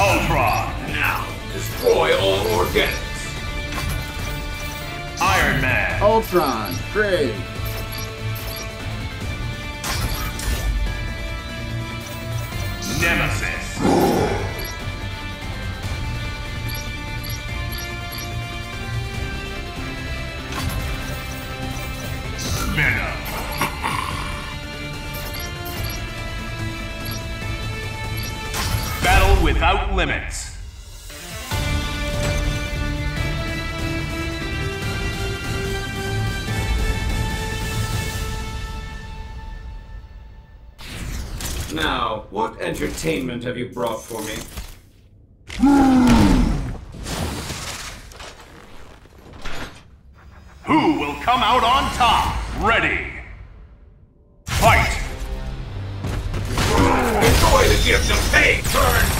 Ultron. Now, destroy all organics. Iron Man. Ultron. Great. Without limits. Now, what entertainment have you brought for me? Hmm. Who will come out on top? Ready. Fight. Enjoy the gift of pain! Turn!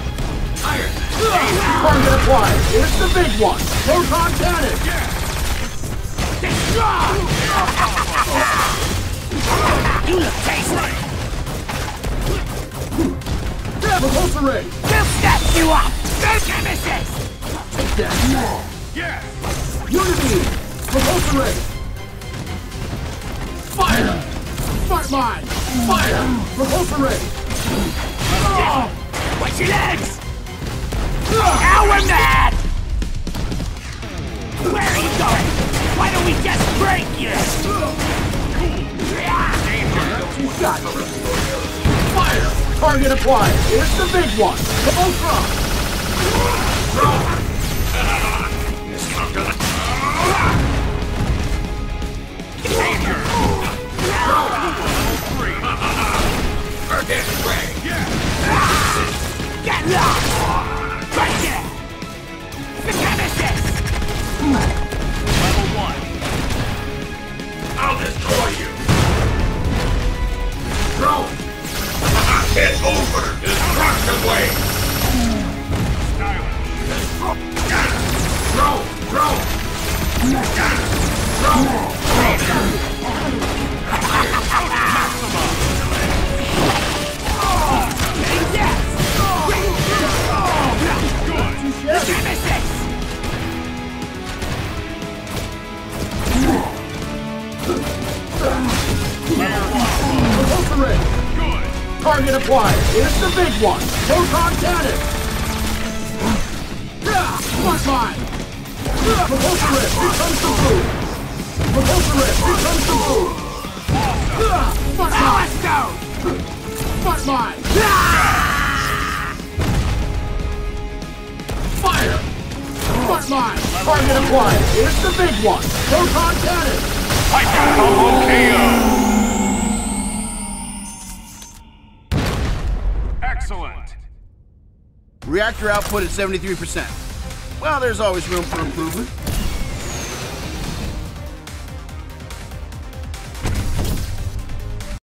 Miscalculation! Iron Target acquired. It's the big one. Proton cannon. You look tasty. Repulsor ray. We'll snatch you up. There's Nemesis. Take that. Yes. Unity. Repulsor ray. Fire. Smart mine. Fire. Repulsor ray. Watch your legs. Now we're mad. Where are you going? Why don't we just break you? You got it. Fire. Target acquired. It's the big one. Ultron. Miscalculation! It's over! Destruction wave! Throw! Throw! Throw! The Target acquired. It's the big one. Proton cannon. Mine. Yeah, Repulsor ray. Here comes the food. Repulsor ray. Here the food. Smart Power mine. Stone. Smart mine. Fire. Smart mine. Target acquired. It's the big one. Proton cannon. Hyper combo KO. Excellent. Reactor output at 73%. Well, there's always room for improvement.